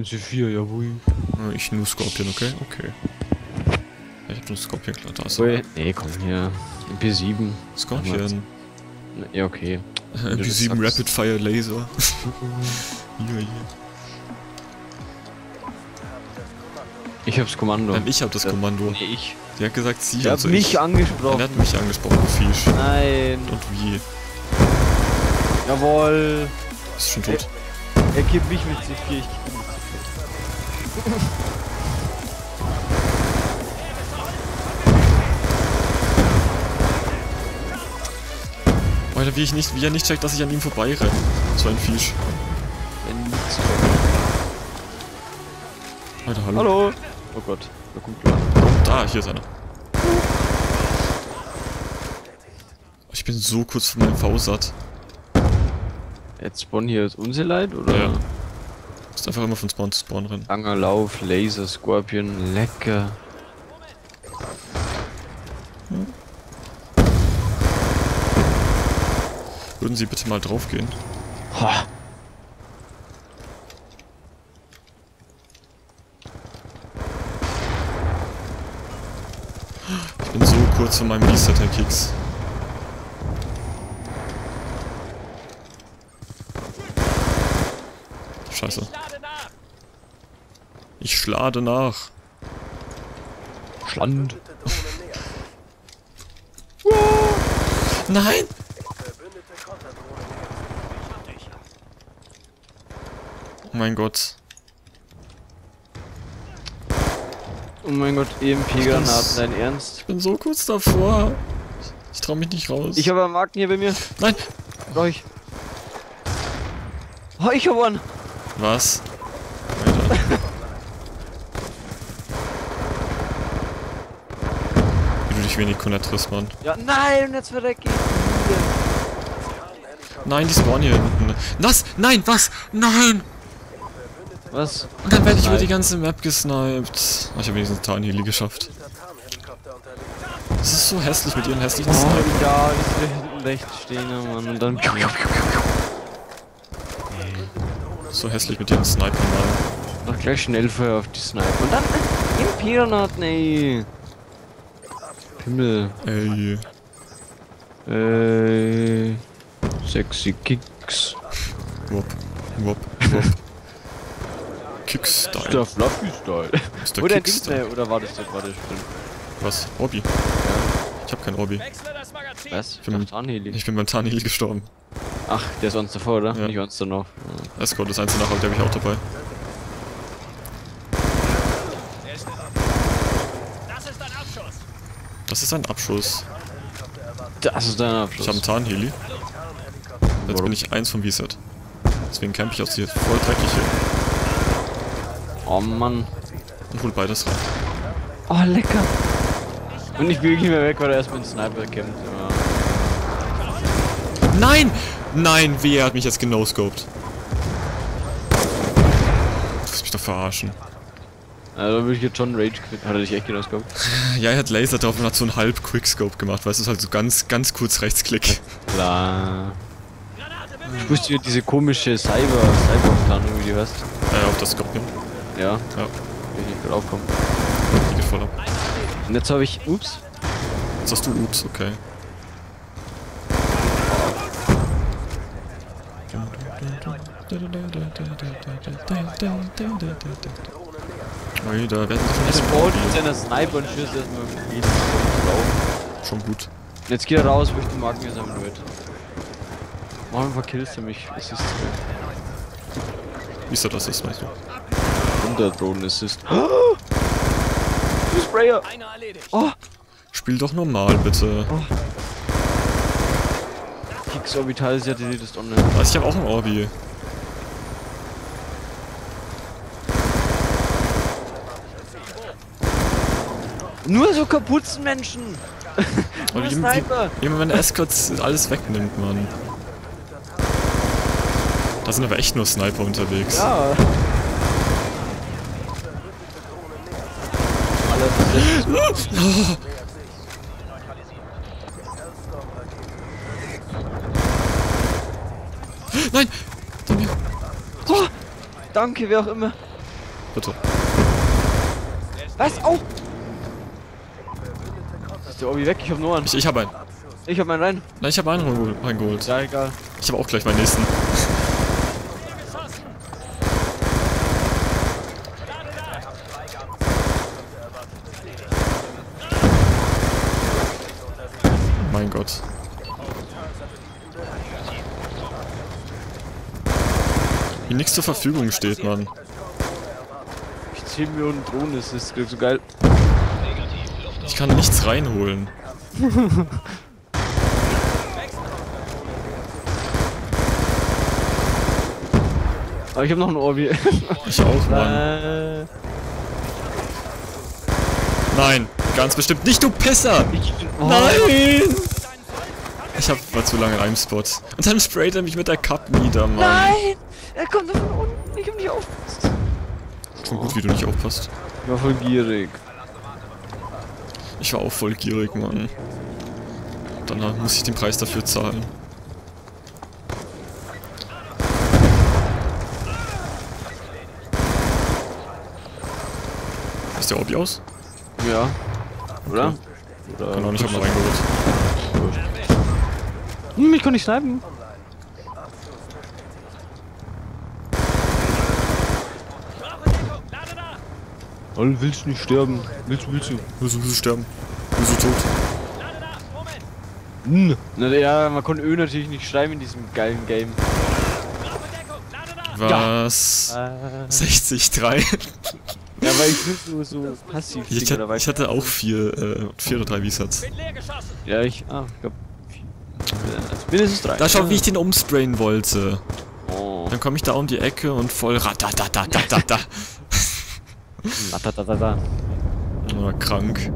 C4, jawohl. Äh, Ich nur Scorpion, okay? Okay. Ich hab nur Scorpion, klar, da ist er. Ui, nee, komm hier. MP7. Scorpion. Ja, okay. du das MP7 sagst. Rapid Fire Laser. hier, hier. Ich hab's Kommando. Nein, ich hab das Ja. Kommando. Nee, ich. Sie hat gesagt, sie also mich ich. angesprochen. Er hat mich angesprochen, Fisch. Nein. Und wie? Jawohl. Ist schon tot. Er gibt mich mit C4, ich geb ihn mit C4. Alter, wie ich nicht, wie er nicht checkt, dass ich an ihm vorbeirenne. So ein Fisch. Alter, hallo. Hallo. Oh Gott. Na gut, klar. Da, hier ist einer. Ich bin so kurz von meinem V-Satt. Jetzt spawn hier ist unser Leid oder? Ja. Ist einfach immer von Spawn zu Spawn rennen. Langer Lauf, Laser, Scorpion, lecker. Würden Sie bitte mal draufgehen? Ha. Ich bin so kurz von meinem Reset, Herr Keks. Scheiße. Ich schlade nach. Schland. Nein! Oh mein Gott. Oh mein Gott, EMP-Granaten, dein Ernst? Ich bin so kurz davor. Ich trau mich nicht raus. Ich habe einen Marken hier bei mir. Nein! Ich. Oh, ich hab einen. Was? Alter. Wie du dich wenig konzentrierst, Mann. Ja, nein, jetzt verreck ich. Nein, die spawnen hier hinten. Was? Nein, was? Nein! Was? Und dann werde ich über die ganze Map gesniped. Ah, ich habe wenigstens Tarnheli geschafft. Das ist so hässlich mit ihren hässlichen Oh, Sniper. ja, hinten rechts stehen, Mann. Und dann. So hässlich mit ihren Sniper, Mann. Noch gleich Schnellfeuer auf die Sniper. Und dann. EMP-Granaten, ey. Himmel. Ey. Äh. Sexy Kicks. Wop. Wop. Wop. Kickstyle. Der Fluffy Style. Ist der Oder Dings, Kickstyle. ne, oder war das der stimmt? Was? Orbi? Ich hab kein Orbi. Was? Ich bin- dachte Anheli. Ich bin beim Tarnheli gestorben. Ach, der ist uns davor, oder? Ja. Nicht uns danach. Escort ist eins nachher, der habe ich auch dabei. Das ist ein Abschuss. Das ist dein Abschluss. Ich habe einen Tarnheli. Jetzt Warum? bin ich eins vom V-Set. Deswegen camp ich aus hier voll dreckig hier Oh Mann. und hol beides rein. Oh, lecker. Und ich will nicht mehr weg, weil er erst mit dem Sniper kämpft. Ja. Nein! Nein, weh, er hat mich jetzt genoscoped. Du wirst mich doch verarschen. Also würde ich jetzt schon Rage quit. Hat er dich echt genommen? Ja, er hat Laser drauf und hat so einen halb Quickscope gemacht, weißt du, halt so ganz, ganz kurz Rechtsklick. Klar. Ich wusste ja diese komische Cyber, Cyber-Tarnung, wie die heißt. Äh, auf das Scorpion. Ja, Ja, will ich gut aufkommen. geht voll ab. Und jetzt habe ich, ups, Jetzt hast du Ups, okay. Ui, da werden es sie baut schon mit seiner Sniper und schießt erstmal mit jedem drauf. Schon gut. Jetzt geht er raus, wo ich den Marken mir sammeln will. Mach einfach Kills für mich, Assist. Wie ist das, das weißt du? Unter Drohnen Assist. Oh! Du Sprayer! Oh! Spiel doch normal, bitte. Kicks Orbital ist ja die das online. Also ich habe auch ein Orbi. Nur so kaputten Menschen! Aber Nur man meine Escorts alles wegnimmt, Mann. Da sind aber echt nur Sniper unterwegs. Ja! Nein! oh, Danke, wer auch immer. bitte. Was? Au! Ist der Obi weg? Ich hab nur einen. Ich, ich habe einen. Ich hab einen rein. Nein, ich habe einen reingeholt-. Ja, egal. Ich habe auch gleich meinen nächsten. Mein Gott. Wie nichts zur Verfügung steht, Mann. Ich 10 Millionen Drohnen, das ist so geil. Ich kann nichts reinholen. Aber ich hab noch einen Orbi. Ich auch, Mann. Nein, ganz bestimmt nicht, du Pisser! ich, oh, Nein! Ich hab, war zu lange in einem Spot. Und dann sprayt er mich mit der Cup nieder, Mann. Nein! Er kommt von unten. Ich hab nicht aufgepasst. Schon gut, wie du nicht aufpasst. Ich war voll gierig. Ich war auch voll gierig, Mann. Danach muss ich den Preis dafür zahlen. Ist der Obi aus? Ja. Oder? Oder? Genau, ich hab mal reingeholt. Hm, ich kann nicht snipen. Lol, willst du nicht sterben? Willst du, willst du? Willst du, willst du sterben? Bist du tot? Hm. Na ja, man konnte Ö natürlich nicht schreiben in diesem geilen Game. Was? Äh, 60, 3. ja, weil ich will so, so passiv Ich, Ding hatte, ich hatte auch vier, äh, vier oder drei V-Sets. Ja, ich. Ah, ich glaub. Also mindestens drei. Da schau, wie ich den umsprayen wollte. Oh. Dann komme ich da um die Ecke und voll ratatatatata. Da. Oh, krank.